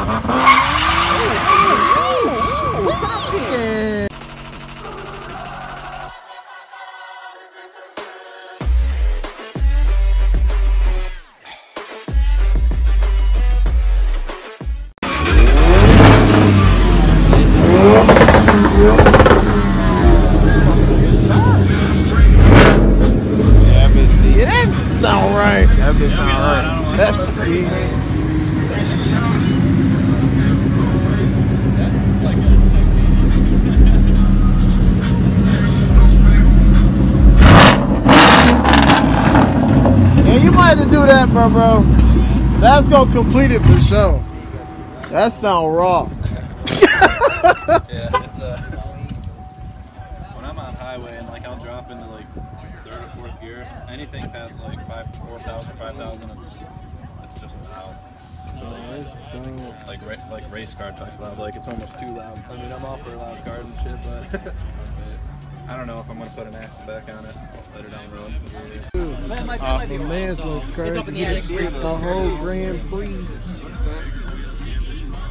Ha ha ha! Bro, bro. That's gonna complete it for sure. That sound raw. Yeah, it's uh, when I'm on highway and like I'll drop into like third or fourth gear, anything past like five, four thousand, five thousand, it's it's just loud. Like ra- like race car type loud, like it's almost too loud. I mean, I'm all for loud cars and shit, but I don't know if I'm gonna put an axle back on it later down the road. Uh, the man's going crazy. He just stripped the whole Grand Prix.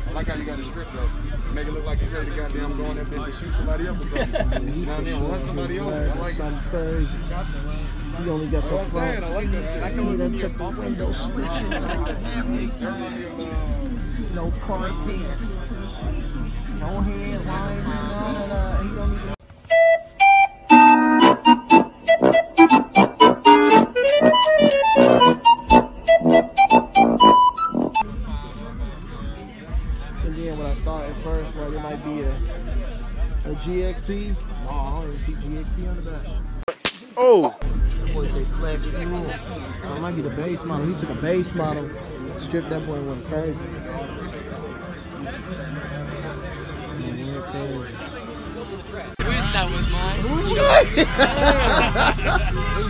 I like how you got the strip though. Make it look like you're ready to goddamn go on that bitch and shoot somebody up or something. you know what I mean? Run somebody over. I like. Something. He only got the front saying, I like that. seat. Took the window switches. No carpet. No headliner. Nah, nah, nah. He don't even. GXP. No, I don't even see GXP on the back. Oh! That boy say flex fuel. So it might be the base model. He took a base model, stripped that boy and went crazy. He wish that was mine. Are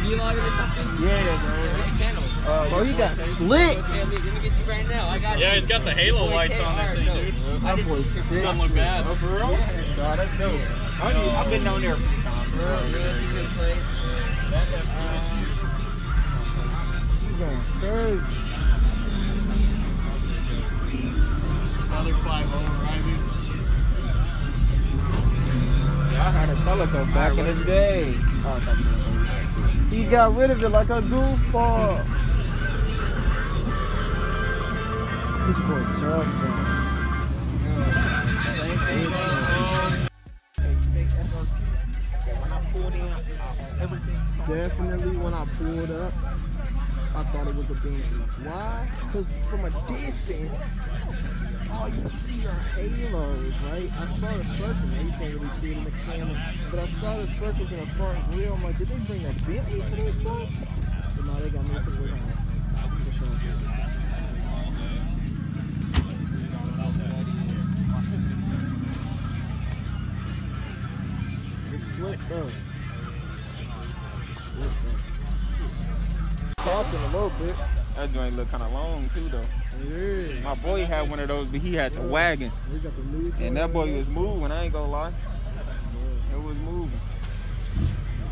you vlogging? Yeah, bro. What's your channel? Bro, he got slicks. Let let me get you right now. I got Yeah, you. he's got the halo lights on that thing, dude. I That boy sick. Don't look bad. Oh, for real? Nah, that's dope. I need, I've been down there a few times. Bro, really good place. He going crazy. Another five over, right, I had a back in the day. Oh, I thought you were He got rid of it like a goofball. This boy tough, man. Definitely when I pulled up, I thought it was a Bentley. Why? Because from a distance, all you see are halos, right? I saw the circle. You can't really see it in the camera. But I saw the circles in the front grill. I'm like, did they bring a Bentley for this truck? But no, they got me some slick though. Talking a little bit. That joint look kind of long too, though. Yeah. My boy had one of those, but he had the wagon. We got the And that boy was moving, I ain't gonna lie. Yeah. It was moving.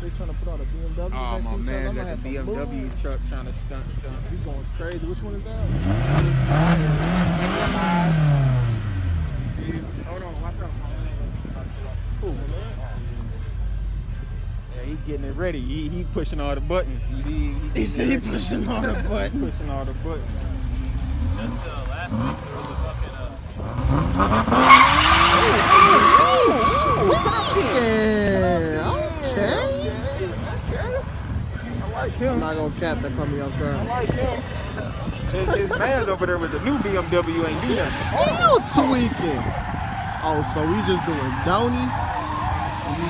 They trying to put out a BMW. Oh, my to each other. man got the BMW truck trying to stunt, stunt. We going crazy. Which one is that? Hold on, watch out. Cool, man. Yeah, he getting it ready. He, he pushing all the buttons. He, he, he, He said he pushing all the buttons. pushing all the buttons. Just uh, last week there was a fucking uh, Yeah, okay. I like I'm him. not gonna cap that put me off I like him. His, his man's over there with the new BMW ain't do nothing. Still tweaking. Oh, so we just doing donies? We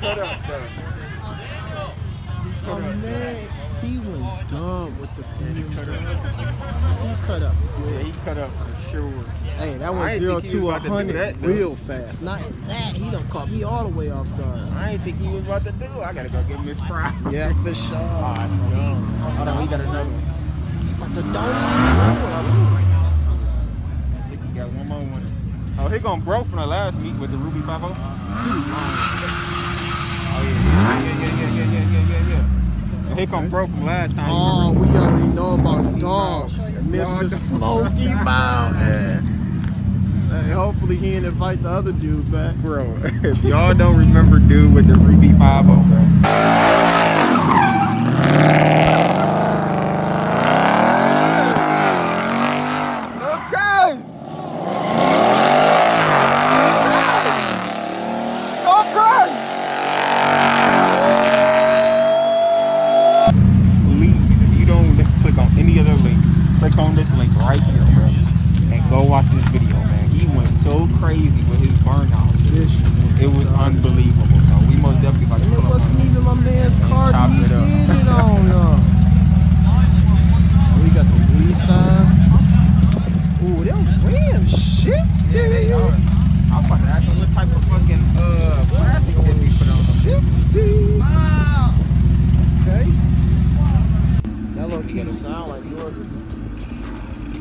Cut up, bro. Oh man, he went dumb with the BMW. He cut up. Yeah, he cut up for sure. Hey, that went zero he to was a about to hundred that, real fast. Not that, he done caught me all the way off guard. I ain't think he was about to do. It. I gotta go give him his prize. Yeah, for sure. Ah, Alright, hold on, he got another one. But the donut. I think he got one more one. Oh, he gonna broke from the last meet with the Ruby 5 Oh yeah. Here come bro from last time. Oh, we already know about dog, Mr. Smoky Mountain. Hey, hopefully he didn't invite the other dude back. Bro, y'all don't remember dude with the Ruby 5 bro. Unbelievable. So we most definitely about to pull up wasn't on even my man's car he it did it on. Uh. We got the Nissan. Ooh, them rims shifty. I'm about to ask him what type of fucking uh plastic did he put on them. Shifty. Okay. That little key sound like yours.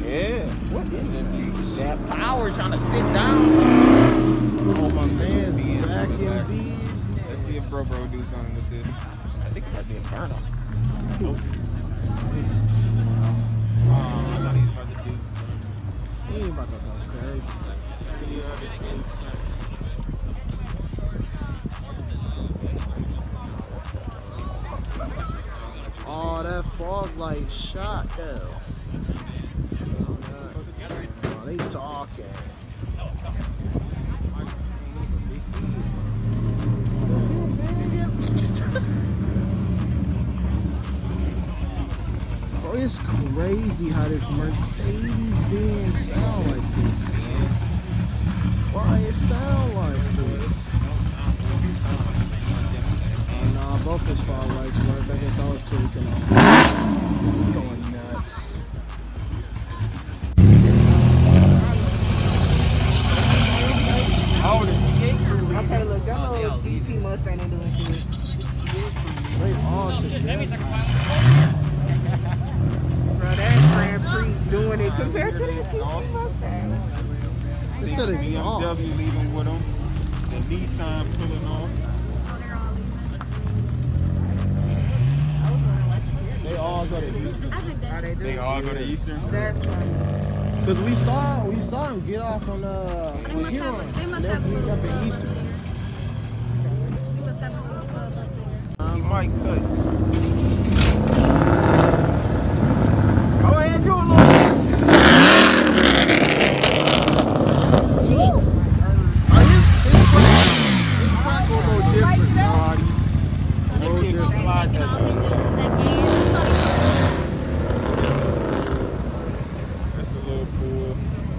Yeah. What is that? That power trying to sit down. Oh, my business. Let's see if bro bro do something with this. I think it might be a burn off. Nope. Oh, I thought he was about to do He ain't about to go crazy. Oh, that fog light shot though. Oh, they talking. It's crazy how this Mercedes Benz sound like this, man. Why it sound like this? Oh no, both his fog lights work. I guess I was tweaking on. Going Instead of exhaust. BMW leaving with him. The Nissan pulling off. They all go to Houston. How they do They all go to Eastern. That's right. Cause we saw we saw him get off on uh They on must have Huron. they must have a meeting up in Eastern. We must have a little club up there. He might cut. Go ahead, do a little. Are you? His crack, his crack a little different. Body. That shit can slide Taking off that. in just a second. That's a little pool.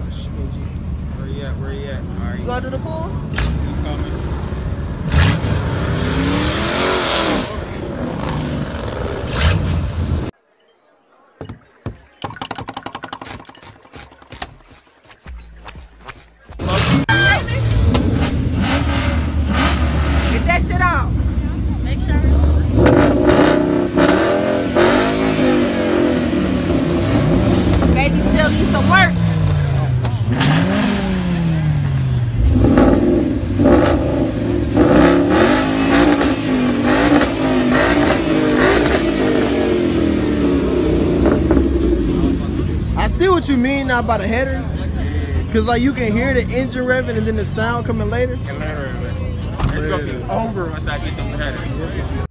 Smidgy. Where you at? Where you at? All right. You going to the pool? He's coming. Get that shit out. Make sure. Baby still needs some work. I see what you mean now by the headers. Cause like you can hear the engine revving and then the sound coming later. It's gonna be over once I get them headers.